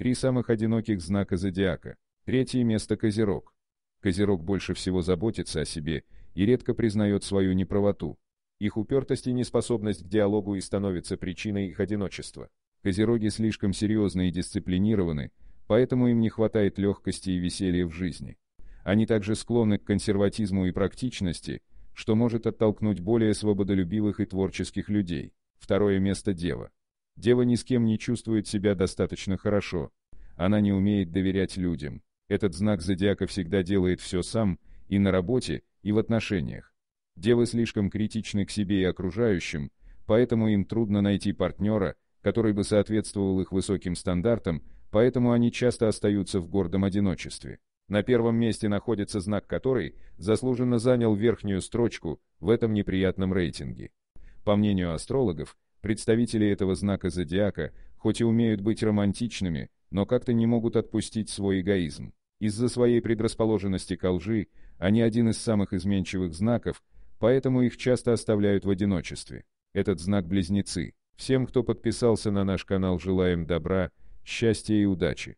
Три самых одиноких знака зодиака. Третье место Козерог. Козерог больше всего заботится о себе и редко признает свою неправоту. Их упертость и неспособность к диалогу и становится причиной их одиночества. Козероги слишком серьезны и дисциплинированы, поэтому им не хватает легкости и веселья в жизни. Они также склонны к консерватизму и практичности, что может оттолкнуть более свободолюбивых и творческих людей. Второе место – Дева. Дева ни с кем не чувствует себя достаточно хорошо. Она не умеет доверять людям. Этот знак зодиака всегда делает все сам, и на работе, и в отношениях. Девы слишком критичны к себе и окружающим, поэтому им трудно найти партнера, который бы соответствовал их высоким стандартам, поэтому они часто остаются в гордом одиночестве. На первом месте находится знак который заслуженно занял верхнюю строчку в этом неприятном рейтинге. По мнению астрологов, представители этого знака зодиака, хоть и умеют быть романтичными, но как-то не могут отпустить свой эгоизм. Из-за своей предрасположенности к лжи, они один из самых изменчивых знаков, поэтому их часто оставляют в одиночестве. Этот знак близнецы. Всем, кто подписался на наш канал, желаем добра, счастья и удачи.